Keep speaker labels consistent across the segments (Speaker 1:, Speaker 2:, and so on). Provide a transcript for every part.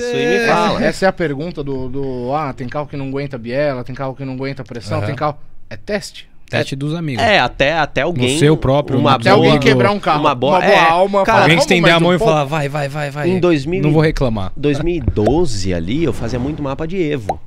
Speaker 1: Cê... me fala.
Speaker 2: Essa é a pergunta do, do. Ah, tem carro que não aguenta biela, tem carro que não aguenta pressão,
Speaker 3: Aham.
Speaker 2: tem carro. É teste?
Speaker 3: Teste dos amigos.
Speaker 1: É, até, até alguém.
Speaker 3: No seu próprio,
Speaker 1: Uma
Speaker 2: Até
Speaker 1: boa,
Speaker 2: alguém quebrar um carro,
Speaker 1: uma boa,
Speaker 2: uma boa
Speaker 1: é,
Speaker 2: alma,
Speaker 1: cara,
Speaker 3: Alguém estender a
Speaker 2: um
Speaker 3: mão e
Speaker 2: pouco?
Speaker 3: falar, vai, vai, vai, vai.
Speaker 1: Em 2000
Speaker 3: Não vou reclamar.
Speaker 1: 2012 ali, eu fazia muito mapa de Evo.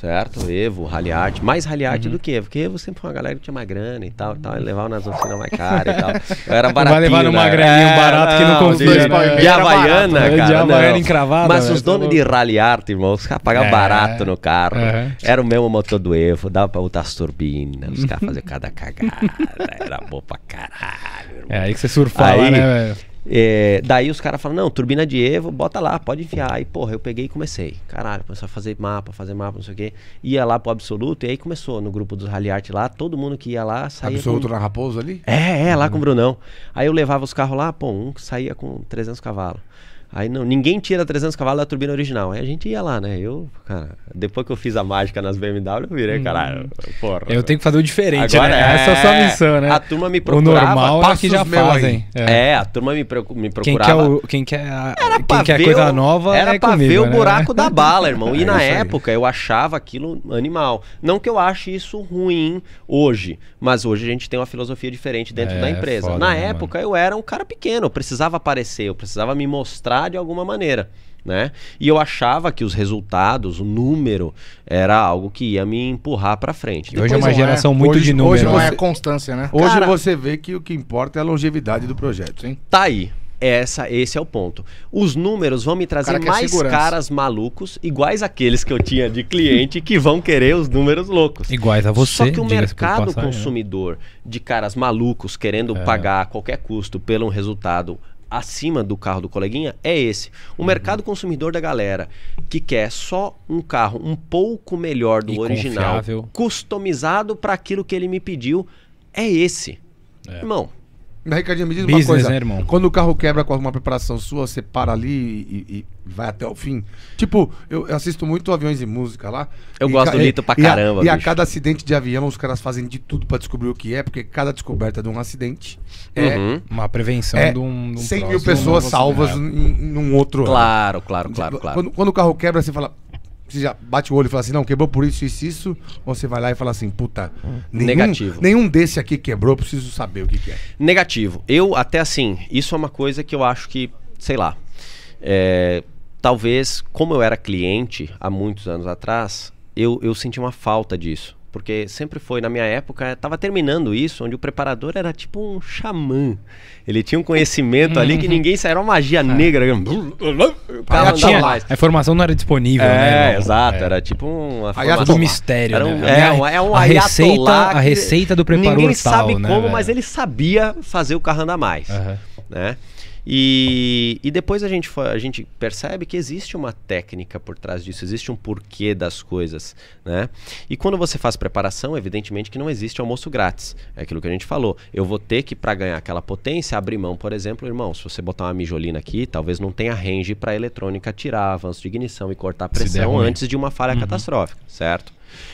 Speaker 1: Certo? Evo, Rally Art. Mais Rally Art
Speaker 3: Uhum.
Speaker 1: do que Evo. Porque Evo sempre foi uma galera que tinha mais grana e tal. e tal e levava nas oficinas mais caras e tal. Eu era baratinho.
Speaker 3: vai levar numa
Speaker 1: né?
Speaker 3: graninho barato que não confia,
Speaker 2: né?
Speaker 1: De Havaiana,
Speaker 3: barato.
Speaker 1: cara.
Speaker 3: De Havaiana encravada,
Speaker 1: Mas
Speaker 3: velho,
Speaker 1: os
Speaker 3: tá
Speaker 1: donos de Rally Art, irmão, os caras pagavam
Speaker 3: É.
Speaker 1: barato no carro.
Speaker 3: Uhum.
Speaker 1: Era o mesmo motor do Evo, dava pra botar as turbinas. Os caras faziam cada cagada. Era bom pra caralho, irmão.
Speaker 3: É aí que você surfava,
Speaker 1: Aí-
Speaker 3: né, velho?
Speaker 1: É, daí os caras falam, não, turbina de Evo, bota lá, pode enfiar. Aí, porra, eu peguei e comecei. Caralho, começou a fazer mapa, fazer mapa, não sei o quê. Ia lá pro Absoluto, e aí começou no grupo dos Rally Art lá, todo mundo que ia lá saía
Speaker 4: Absoluto
Speaker 1: com...
Speaker 4: na Raposo ali?
Speaker 1: É, é, lá com o Brunão. Aí eu levava os carros lá, pô, um que saía com 300 cavalos. Aí não, ninguém tira 300 cavalos da turbina original. Aí a gente ia lá, né? Eu, cara, depois que eu fiz a mágica nas BMW, eu virei, caralho, porra.
Speaker 3: Eu tenho que fazer o diferente,
Speaker 1: Agora
Speaker 3: né?
Speaker 1: é,
Speaker 3: Essa é a sua missão, né?
Speaker 1: A turma me
Speaker 3: O
Speaker 1: procurava.
Speaker 3: normal é que já fazem.
Speaker 1: É. a turma me, me
Speaker 3: Quem
Speaker 1: procurava.
Speaker 3: quer, o, quem quer, a- quem quer coisa
Speaker 1: o-
Speaker 3: nova
Speaker 1: Era
Speaker 3: é
Speaker 1: pra
Speaker 3: comigo,
Speaker 1: ver o
Speaker 3: né?
Speaker 1: buraco da bala, irmão. E
Speaker 4: É
Speaker 1: na época eu achava aquilo animal. Não que eu ache isso ruim hoje, mas hoje a gente tem uma filosofia diferente dentro
Speaker 3: É,
Speaker 1: da empresa.
Speaker 3: foda,
Speaker 1: na
Speaker 3: né,
Speaker 1: época eu era um cara pequeno, eu precisava aparecer, eu precisava me mostrar de alguma maneira. Né? E eu achava que os resultados, o número, era algo que ia me empurrar pra frente.
Speaker 3: E hoje é
Speaker 1: Depois
Speaker 3: uma
Speaker 2: não é.
Speaker 3: geração muito
Speaker 4: Hoje-
Speaker 3: de
Speaker 4: hoje
Speaker 3: números.
Speaker 2: Não
Speaker 4: você-
Speaker 2: é a constância, né?
Speaker 4: Hoje
Speaker 1: Cara-
Speaker 4: você vê que o que importa é a longevidade do projeto, hein?
Speaker 1: Tá aí. Essa, esse é o ponto. Os números vão me trazer
Speaker 2: cara
Speaker 1: mais
Speaker 2: segurança.
Speaker 1: caras malucos, iguais àqueles que eu tinha de cliente, que vão querer os números loucos.
Speaker 3: Iguais a você,
Speaker 1: Só que o mercado
Speaker 3: né?
Speaker 1: consumidor de caras malucos querendo
Speaker 3: É.
Speaker 1: pagar a qualquer custo pelo um resultado acima do carro do coleguinha é esse. O
Speaker 3: Uhum.
Speaker 1: mercado consumidor da galera que quer só um carro um pouco melhor do
Speaker 3: E
Speaker 1: original,
Speaker 3: confiável.
Speaker 1: customizado para aquilo que ele me pediu, é esse.
Speaker 3: É.
Speaker 1: Irmão,
Speaker 4: Ricardinho, me diz
Speaker 3: Business,
Speaker 4: uma coisa.
Speaker 3: né, irmão?
Speaker 4: Quando o carro quebra com uma preparação sua, você para ali e, e vai até o fim. Tipo, eu eu assisto muito aviões e música lá.
Speaker 1: Eu
Speaker 4: e
Speaker 1: gosto
Speaker 4: ca-
Speaker 1: do Lito pra
Speaker 4: e a-
Speaker 1: caramba,
Speaker 4: E a cada acidente de avião, os caras fazem de tudo pra descobrir o que é, porque cada descoberta de um acidente é,
Speaker 1: Uhum.
Speaker 3: Uma prevenção
Speaker 4: é
Speaker 3: de um, de um
Speaker 4: 100 mil pessoas salvas
Speaker 3: acidente.
Speaker 4: em, em um outro.
Speaker 1: Claro, claro, claro, claro.
Speaker 4: Quando, quando o carro quebra, você fala. Você já bate o olho e fala assim, não, quebrou por isso, isso, isso. Ou você vai lá e fala assim, puta, nenhum,
Speaker 1: Negativo.
Speaker 4: nenhum desse aqui quebrou, preciso saber o que, que é.
Speaker 1: Negativo. Eu, até assim, isso é uma coisa que eu acho que, sei lá, é, talvez, como eu era cliente há muitos anos atrás, eu, eu senti uma falta disso. Porque sempre foi, na minha época, tava terminando isso, onde o preparador era tipo um xamã. Ele tinha um conhecimento ali que ninguém saía, era uma magia negra. O cara
Speaker 3: tinha,
Speaker 1: mais.
Speaker 3: a informação não era disponível, né?
Speaker 1: É,
Speaker 3: irmão?
Speaker 1: exato,
Speaker 3: É.
Speaker 1: era tipo uma formação-
Speaker 3: mistério,
Speaker 1: Era um,
Speaker 3: né?
Speaker 1: é, um, é um
Speaker 3: a receita, a receita do preparador
Speaker 1: Ninguém
Speaker 3: tal,
Speaker 1: sabe
Speaker 3: né,
Speaker 1: como,
Speaker 3: velho?
Speaker 1: mas ele sabia fazer o carro andar mais,
Speaker 3: Aham.
Speaker 1: né? E, e depois a gente, a gente percebe que existe uma técnica por trás disso, existe um porquê das coisas, né? E quando você faz preparação, evidentemente que não existe almoço grátis. É aquilo que a gente falou. Eu vou ter que, para ganhar aquela potência, abrir mão, por exemplo, irmão, se você botar uma mijolina aqui, talvez não tenha range para eletrônica tirar avanço de ignição e cortar a pressão antes de uma falha catastrófica, certo?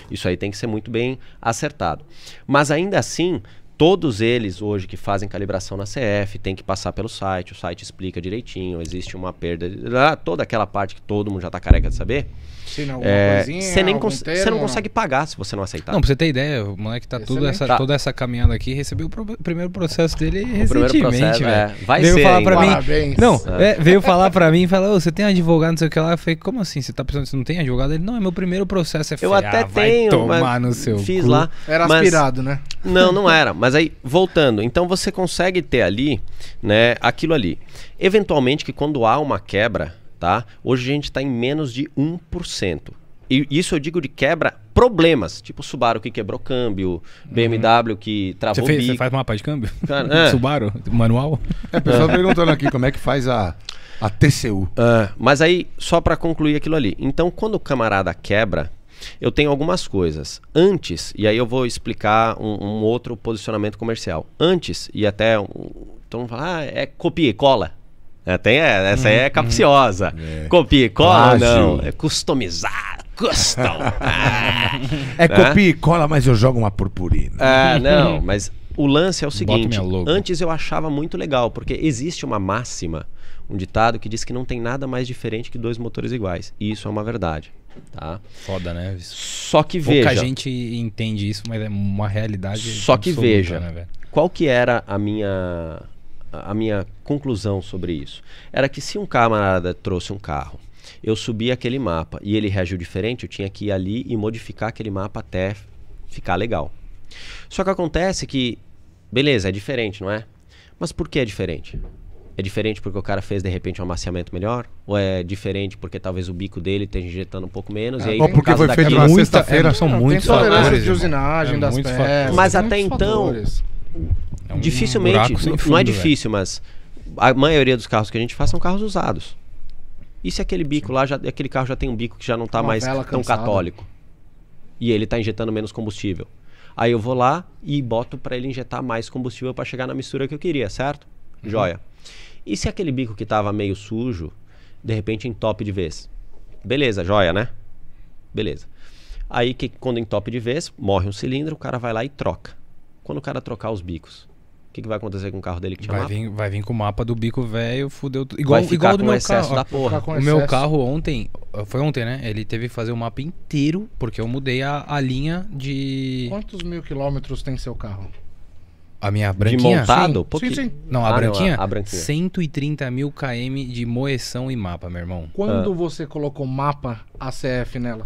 Speaker 1: Isso aí tem que ser muito bem acertado. Mas ainda assim, todos eles hoje que fazem calibração na CF tem que passar pelo site, o site explica direitinho, existe uma perda, de- toda aquela parte que todo mundo já tá careca de saber.
Speaker 2: Ensina alguma
Speaker 1: É,
Speaker 2: coisinha,
Speaker 1: Você nem cons-
Speaker 2: termo,
Speaker 1: você não consegue pagar se você não aceitar.
Speaker 3: Não, pra você ter ideia, o moleque tá tudo essa,
Speaker 1: Tá.
Speaker 3: toda essa caminhada aqui, recebeu o pro- primeiro processo dele
Speaker 1: primeiro
Speaker 3: recentemente,
Speaker 1: processo, é.
Speaker 3: velho.
Speaker 1: Vai
Speaker 3: veio
Speaker 1: ser
Speaker 3: falar mim,
Speaker 2: Parabéns.
Speaker 3: não,
Speaker 1: É.
Speaker 3: é, veio falar pra mim, falou, "Ô, você tem advogado, não sei o que lá, eu falei, como assim, você tá pensando que você não tem advogado? Ele, não, é meu primeiro processo, é
Speaker 1: Eu
Speaker 3: falei,
Speaker 1: até
Speaker 3: "Ah, vai
Speaker 1: tenho,
Speaker 3: tomar
Speaker 1: mas
Speaker 3: no seu
Speaker 1: fiz
Speaker 3: cu."
Speaker 1: lá.
Speaker 2: Era
Speaker 1: mas-
Speaker 2: aspirado, né?
Speaker 1: Não, não era. Mas aí, voltando, então você consegue ter ali, né, aquilo ali. Eventualmente, que quando há uma quebra, tá? Hoje a gente está em menos de 1%. E isso eu digo de quebra problemas, tipo Subaru que quebrou câmbio, BMW que
Speaker 3: Você,
Speaker 1: travou
Speaker 3: fez, você faz mapa de câmbio?
Speaker 1: Cara, é.
Speaker 3: Subaru? Manual?
Speaker 4: É, o pessoal perguntando aqui como é que faz a, a TCU.
Speaker 1: Ah, mas aí, só para concluir aquilo ali. Então, quando o camarada quebra, eu tenho algumas coisas. Antes, e aí eu vou explicar um, um outro posicionamento comercial. Antes, e até um, mundo fala, ah, é copia e cola. É, tem, é, essa aí é capciosa. Copia e cola
Speaker 4: Plágio.
Speaker 1: não. É customizar. Custom. Ah.
Speaker 4: É copia e cola, mas eu jogo uma purpurina.
Speaker 1: Ah, não, mas o lance é o seguinte: antes eu achava muito legal, porque existe uma máxima, um ditado que diz que não tem nada mais diferente que dois motores iguais. E isso é uma verdade, tá?
Speaker 3: Foda, né?
Speaker 1: Só que
Speaker 3: Pouca
Speaker 1: veja,
Speaker 3: gente entende isso, mas é uma realidade.
Speaker 1: Só que
Speaker 3: absoluta,
Speaker 1: veja.
Speaker 3: né,
Speaker 1: qual que era a minha a minha conclusão sobre isso? Era que se um camarada trouxe um carro, eu subi aquele mapa e ele reagiu diferente, eu tinha que ir ali e modificar aquele mapa até ficar legal. Só que acontece que, beleza, é diferente, não é? Mas por que é diferente? É diferente porque o cara fez de repente um amaciamento melhor? Ou é diferente porque talvez o bico dele esteja injetando um pouco menos? e aí,
Speaker 4: Ou porque foi feito
Speaker 1: daquele-
Speaker 4: na sexta-feira.
Speaker 3: é, são
Speaker 2: Não,
Speaker 3: muitos
Speaker 2: tem tolerância
Speaker 3: fatores.
Speaker 2: de
Speaker 3: irmão.
Speaker 2: usinagem
Speaker 3: É
Speaker 2: das peças.
Speaker 3: fatores.
Speaker 1: Mas
Speaker 2: tem
Speaker 1: até então-
Speaker 2: fatores.
Speaker 3: É um
Speaker 1: Dificilmente, n-
Speaker 3: fundo,
Speaker 1: não é
Speaker 3: velho.
Speaker 1: difícil, mas a maioria dos carros que a gente faz são carros usados. E se aquele bico lá, já, aquele carro já tem um bico que já não está mais tão
Speaker 2: cansada.
Speaker 1: católico. E ele está injetando menos combustível. Aí eu vou lá e boto para ele injetar mais combustível para chegar na mistura que eu queria, certo?
Speaker 2: Uhum.
Speaker 1: Joia. E se aquele bico que estava meio sujo, de repente entope de vez? Beleza, joia, né? Beleza. Aí que quando entope de vez, morre um cilindro, o cara vai lá e troca. Quando o cara trocar os bicos, o que, que vai acontecer com o carro dele que tinha
Speaker 3: Vai
Speaker 1: mapa?
Speaker 3: vir, vai vir com o mapa do bico velho, fudeu tudo. Igual,
Speaker 1: vai ficar
Speaker 3: igual do meu
Speaker 1: excesso
Speaker 3: carro.
Speaker 1: da porra.
Speaker 3: O meu carro ontem, foi ontem, né? Ele teve que fazer o mapa inteiro, porque eu mudei a, a linha de.
Speaker 2: Quantos mil quilômetros tem seu carro?
Speaker 3: A minha
Speaker 1: De
Speaker 3: branquinha?
Speaker 1: montado?
Speaker 2: Sim,
Speaker 1: Pouquinho.
Speaker 2: sim, sim.
Speaker 3: Não, a
Speaker 1: Ah, não,
Speaker 3: branquinha?
Speaker 1: a- a branquinha.
Speaker 3: 130 mil km de moeção e mapa, meu irmão.
Speaker 2: Quando
Speaker 1: Ah.
Speaker 2: você colocou mapa ACF nela?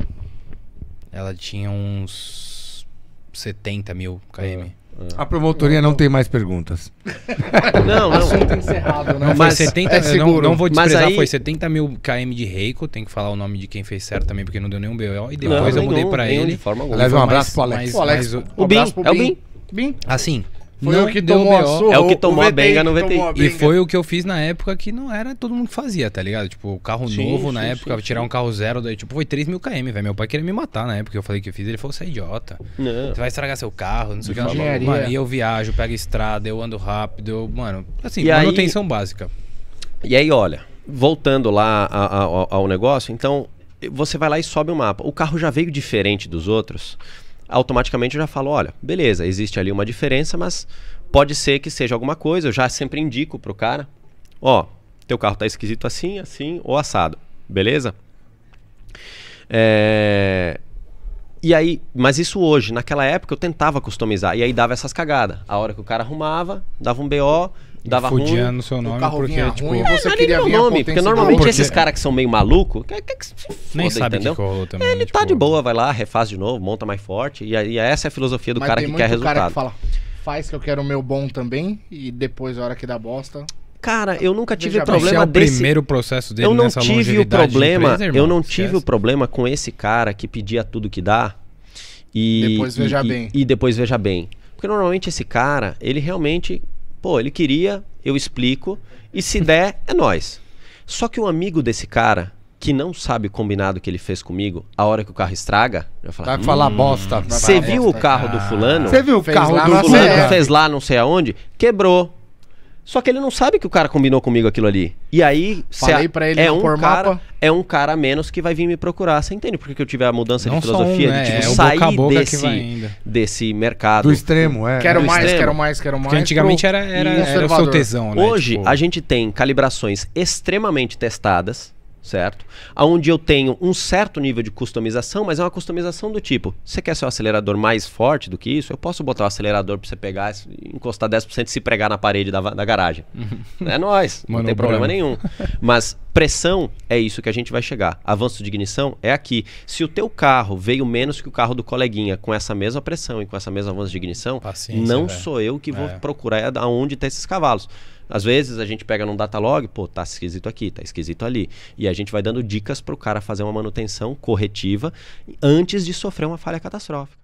Speaker 3: Ela tinha uns 70 mil km.
Speaker 4: A promotoria não tem mais perguntas.
Speaker 1: Não, não.
Speaker 2: Assunto encerrado, né?
Speaker 3: Não,
Speaker 1: Mas
Speaker 3: foi 70,
Speaker 2: é
Speaker 3: não, não vou desprezar,
Speaker 1: aí-
Speaker 3: foi 70 mil km de Reiko, tem que falar o nome de quem fez certo também, porque não deu nenhum BO. E
Speaker 1: Não,
Speaker 3: depois eu mudei
Speaker 1: nenhum
Speaker 3: ele.
Speaker 1: De forma alguma.
Speaker 4: Aliás, um abraço
Speaker 3: mais-
Speaker 4: pro Alex.
Speaker 3: mais-
Speaker 2: O Alex,
Speaker 3: mais-
Speaker 1: O Bin,
Speaker 2: abraço pro
Speaker 1: é o Bin.
Speaker 2: Bin.
Speaker 3: Assim,
Speaker 2: Foi
Speaker 3: não
Speaker 2: o que
Speaker 3: deu
Speaker 2: tomou a surra.
Speaker 1: É o que tomou a benga no VTI.
Speaker 2: tomou a
Speaker 3: E
Speaker 2: benga.
Speaker 3: foi o que eu fiz na época que não era todo mundo que fazia, tá ligado? Tipo, o carro
Speaker 1: Sim,
Speaker 3: novo na
Speaker 1: sim,
Speaker 3: época,
Speaker 1: sim,
Speaker 3: tirar
Speaker 1: sim.
Speaker 3: um carro zero, daí, tipo, foi 3 mil km, velho. Meu pai queria me matar na época que eu falei que eu fiz. Ele falou, você é idiota.
Speaker 1: Não.
Speaker 3: Você vai estragar seu carro, não sei o que. Mano, e eu viajo, pego estrada, eu ando rápido, eu, mano, assim,
Speaker 1: E aí-
Speaker 3: manutenção básica.
Speaker 1: E aí, olha, voltando lá a- a- ao, ao negócio, então você vai lá e sobe o mapa. O carro já veio diferente dos outros. Automaticamente eu já falo, olha, beleza, existe ali uma diferença, mas pode ser que seja alguma coisa. Eu já sempre indico pro cara, ó, teu carro tá esquisito assim, assim ou assado, beleza? É... E aí, mas isso hoje, naquela época eu tentava customizar e aí dava essas cagadas. A hora que o cara arrumava, dava um BO, dava ruim.
Speaker 3: Fudia no seu nome,
Speaker 2: carro
Speaker 3: porque,
Speaker 2: vinha
Speaker 3: tipo,
Speaker 2: ruim,
Speaker 1: É,
Speaker 2: você
Speaker 1: não é
Speaker 2: queria vir
Speaker 1: meu
Speaker 2: a
Speaker 1: nome,
Speaker 2: potência
Speaker 1: porque
Speaker 2: do-
Speaker 1: normalmente
Speaker 3: Porque-
Speaker 1: esses caras que são meio maluco, quer que se
Speaker 3: nem
Speaker 1: foda,
Speaker 3: sabe o
Speaker 1: entendeu?
Speaker 3: que rolou também.
Speaker 1: Ele tá
Speaker 3: tipo,
Speaker 1: de boa, vai lá, refaz de novo, monta mais forte. E, aí essa é a filosofia do
Speaker 2: Mas
Speaker 1: cara
Speaker 2: tem
Speaker 1: que
Speaker 2: muito
Speaker 1: quer resultado.
Speaker 2: cara que fala, faz que eu quero o meu bom também, e depois, a hora que dá bosta...
Speaker 1: Cara, eu nunca tive
Speaker 2: Veja bem,
Speaker 1: problema
Speaker 3: esse é o
Speaker 1: desse.
Speaker 3: primeiro processo dele
Speaker 1: Eu não
Speaker 3: nessa
Speaker 1: tive o
Speaker 3: longevidade de
Speaker 1: problema,
Speaker 3: empresa, irmão.
Speaker 1: eu não tive
Speaker 3: Esquece.
Speaker 1: o problema com esse cara que pedia tudo que dá. E
Speaker 2: Depois veja
Speaker 1: e-
Speaker 2: bem.
Speaker 1: E depois veja bem. Porque normalmente esse cara, ele realmente, pô, ele queria, eu explico, e se der, é nós. Só que o amigo desse cara, que não sabe o combinado que ele fez comigo, a hora que o carro estraga, vai falar:
Speaker 4: Vai falar bosta.
Speaker 1: Você viu o
Speaker 2: bosta.
Speaker 1: carro do fulano?
Speaker 4: Você viu o
Speaker 2: Fez
Speaker 4: carro
Speaker 2: lá
Speaker 4: do
Speaker 1: fulano
Speaker 2: CE.
Speaker 1: fez lá não sei aonde, quebrou. Só que ele não sabe que o cara combinou comigo aquilo ali. E aí,
Speaker 2: Falei pra ele
Speaker 1: é um
Speaker 2: pôr
Speaker 1: cara,
Speaker 2: mapa.
Speaker 1: É um cara a menos que vai vir me procurar. Você entende por que eu tive a mudança
Speaker 3: Não
Speaker 1: de
Speaker 3: só um,
Speaker 1: filosofia
Speaker 3: né?
Speaker 1: de tipo
Speaker 3: É o
Speaker 1: sair
Speaker 3: boca boca
Speaker 1: desse desse mercado?
Speaker 4: Do extremo, é.
Speaker 2: Quero
Speaker 1: do
Speaker 2: mais,
Speaker 1: extremo.
Speaker 2: quero mais, quero mais.
Speaker 3: Porque antigamente
Speaker 2: pro
Speaker 3: era, era, era o seu tesão, né?
Speaker 1: Hoje
Speaker 3: Tipo,
Speaker 1: a gente tem calibrações extremamente testadas, certo? Onde eu tenho um certo nível de customização, mas é uma customização do tipo: você quer seu acelerador mais forte do que isso? Eu posso botar o acelerador pra você pegar e encostar 10% e se pregar na parede da, da garagem. é nóis, não tem problema
Speaker 3: problema.
Speaker 1: nenhum. Mas pressão é isso que a gente vai chegar. Avanço de ignição é aqui. Se o teu carro veio menos que o carro do coleguinha com essa mesma pressão e com essa mesma avanço de ignição,
Speaker 3: Paciência,
Speaker 1: não
Speaker 3: velho.
Speaker 1: sou eu que vou
Speaker 3: É.
Speaker 1: procurar aonde tá esses cavalos. Às vezes a gente pega num datalog, pô, tá esquisito aqui, tá esquisito ali. E a gente vai dando dicas pro cara fazer uma manutenção corretiva antes de sofrer uma falha catastrófica.